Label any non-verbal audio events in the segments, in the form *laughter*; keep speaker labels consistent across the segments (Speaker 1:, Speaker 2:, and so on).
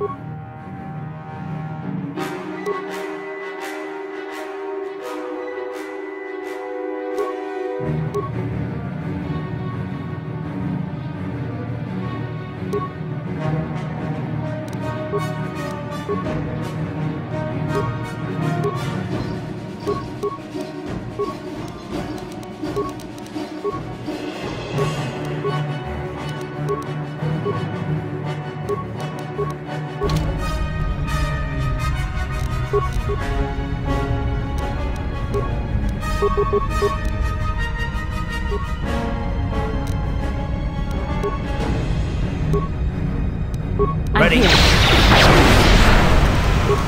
Speaker 1: you
Speaker 2: Ready.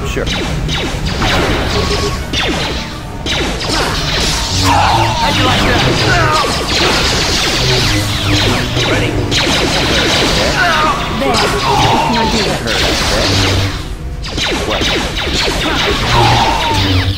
Speaker 2: Sure.
Speaker 3: How'd you like that?
Speaker 2: Ready.
Speaker 1: There. I do?
Speaker 2: Us, eh? What?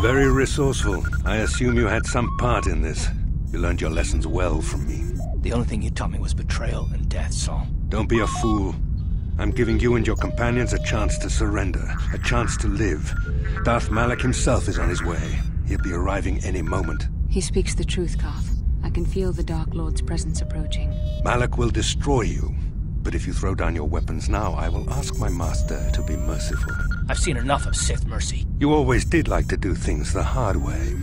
Speaker 4: Very resourceful. I assume you had some part in this. You learned your lessons well from me.
Speaker 3: The only thing you taught me was betrayal and death, Saul.
Speaker 4: Don't be a fool. I'm giving you and your companions a chance to surrender, a chance to live. Darth Malak himself is on his way. He'll be arriving any moment.
Speaker 1: He speaks the truth, Carth. I can feel the Dark Lord's presence approaching.
Speaker 4: Malak will destroy you. But if you throw down your weapons now, I will ask my master to be merciful.
Speaker 3: I've seen enough of Sith mercy.
Speaker 4: You always did like to do things the hard way.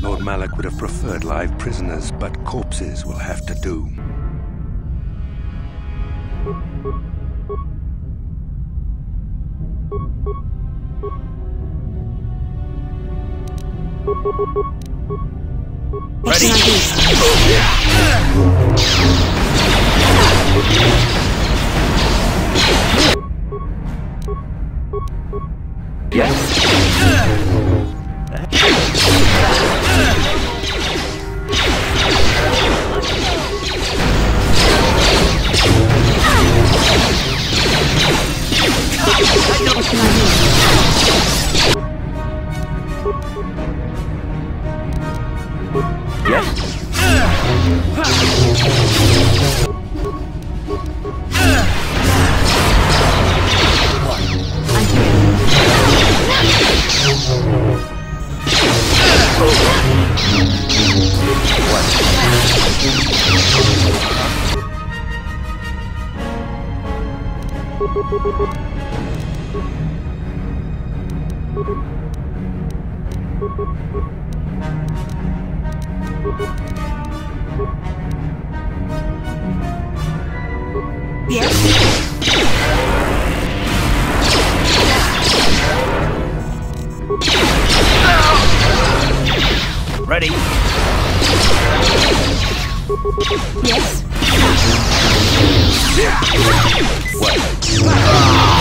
Speaker 4: Lord Malak would have preferred live prisoners, but corpses will have to do.
Speaker 2: Ready. Yes? What?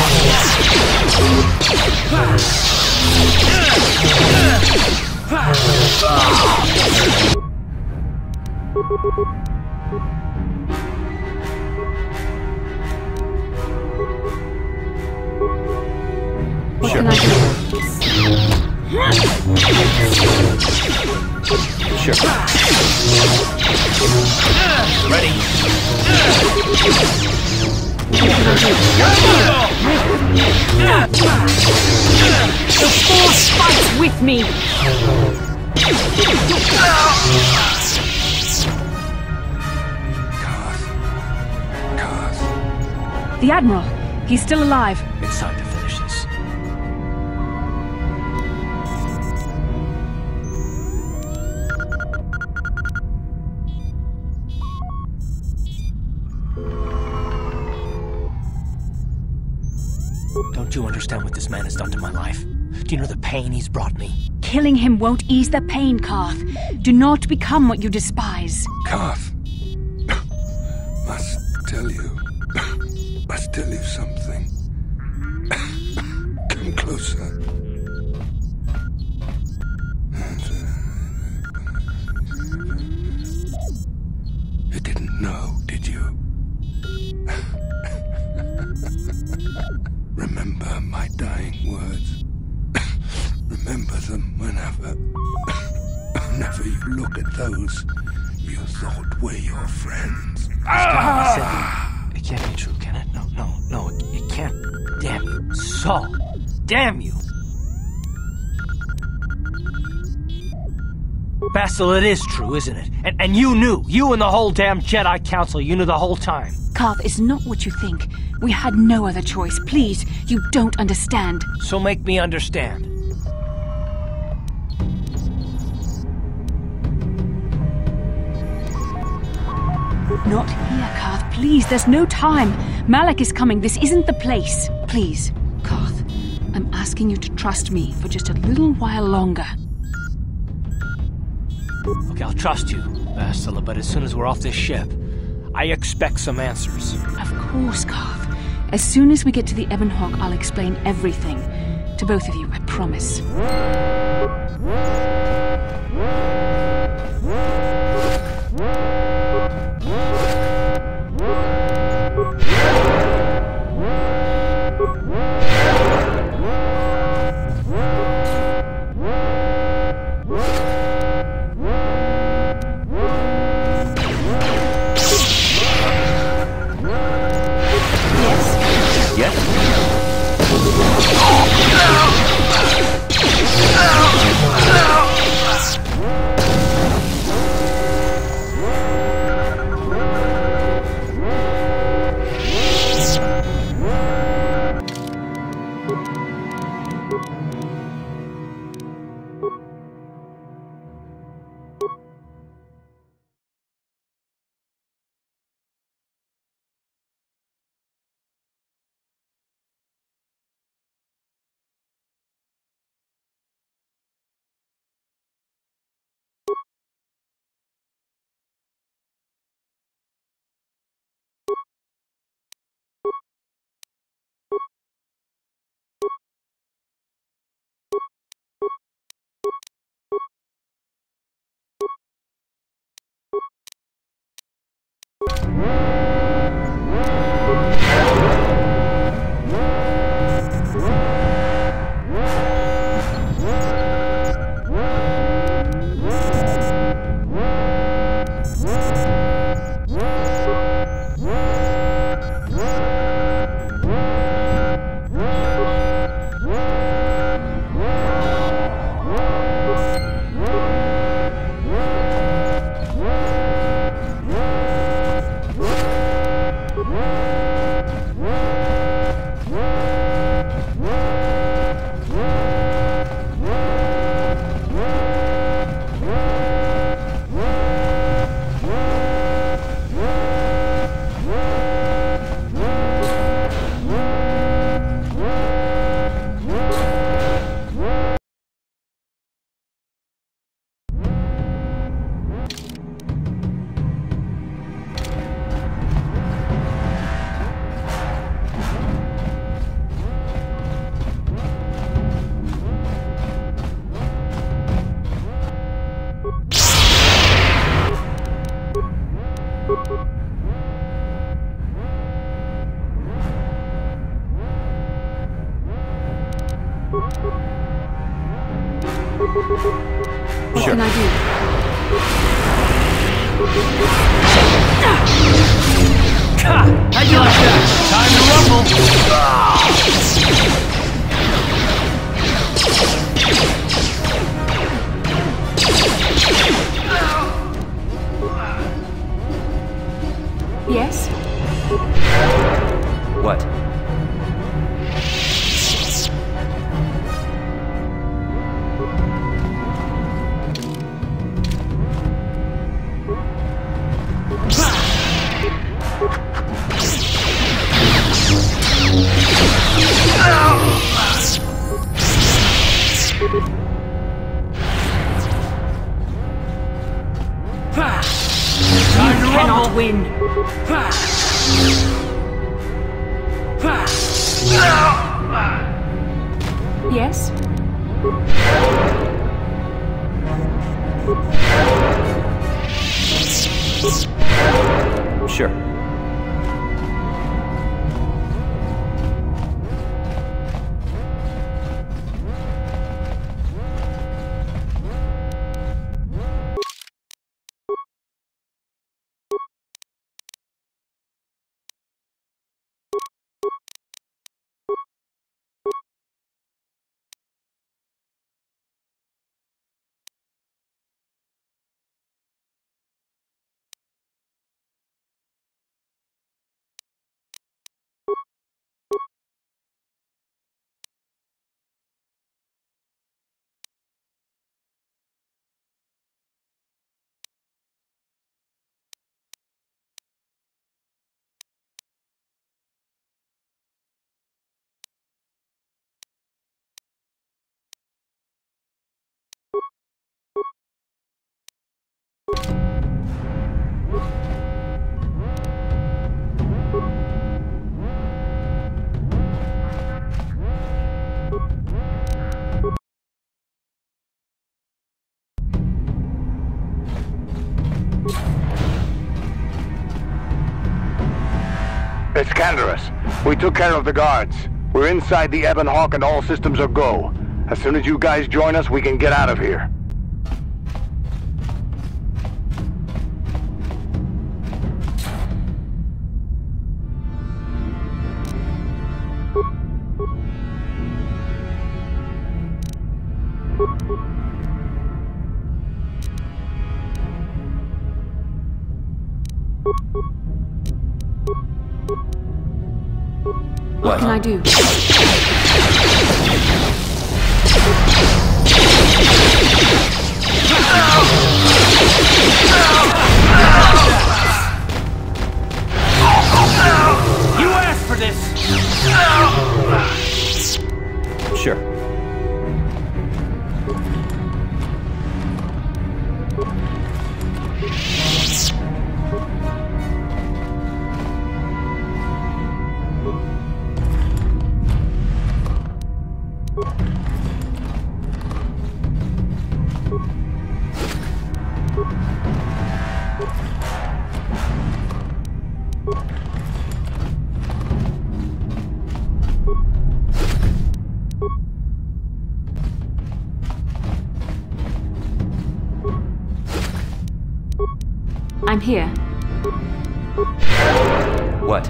Speaker 2: Sure. Ready.
Speaker 1: The Force fights with me!
Speaker 4: Carth. Carth.
Speaker 1: The Admiral, he's still alive.
Speaker 3: Understand what this man has done to my life? Do you know the pain he's brought me?
Speaker 1: Killing him won't ease the pain, Carth. Do not become what you despise.
Speaker 4: Carth. *coughs* Must tell you. *coughs* Must tell you something. *coughs* Come closer. Look at those you thought were your friends.
Speaker 3: God, said, it can't be true, can it? No, no, no, it, it can't. Damn you. Saul. Damn you. Bastila, it is true, isn't it? And, and you knew. You and the whole damn Jedi Council, you knew the whole time.
Speaker 1: Carth is not what you think. We had no other choice. Please, you don't understand.
Speaker 3: So make me understand.
Speaker 1: Not here, Carth. Please, there's no time. Malak is coming. This isn't the place. Please, Carth. I'm asking you to trust me for just a little while longer.
Speaker 3: Okay, I'll trust you, Bastila, but as soon as we're off this ship, I expect some answers.
Speaker 1: Of course, Carth. As soon as we get to the Ebon Hawk, I'll explain everything. To both of you, I promise.
Speaker 2: Música
Speaker 1: What can I do?
Speaker 2: Sure.
Speaker 5: It's. We took care of the guards. We're inside the Ebon Hawk and all systems are go. As soon as you guys join us, we can get out of here.
Speaker 1: What can I do?
Speaker 3: You asked for this!
Speaker 1: Here.
Speaker 2: What?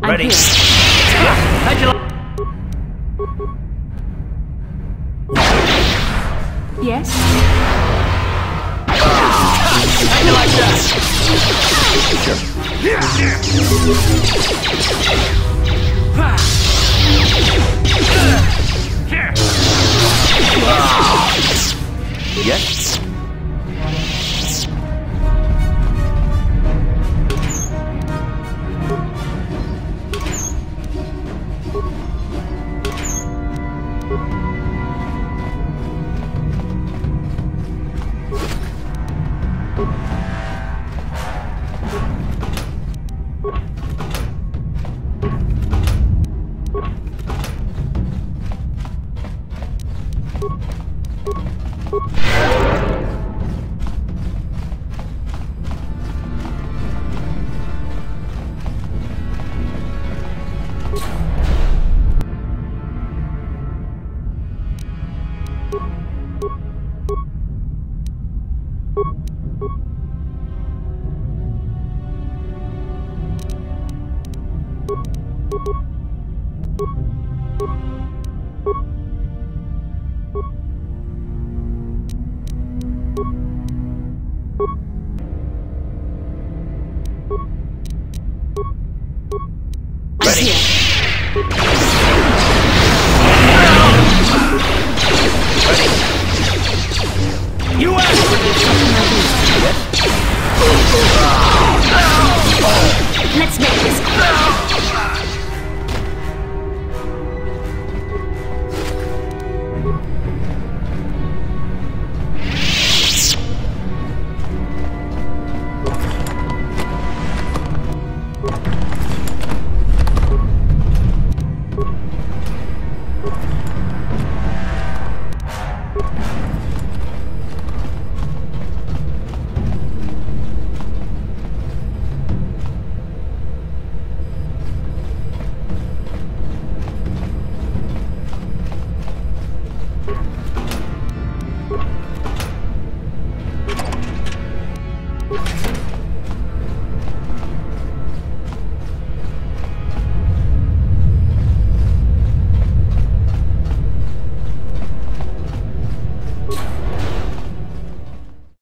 Speaker 2: Ready. Yes?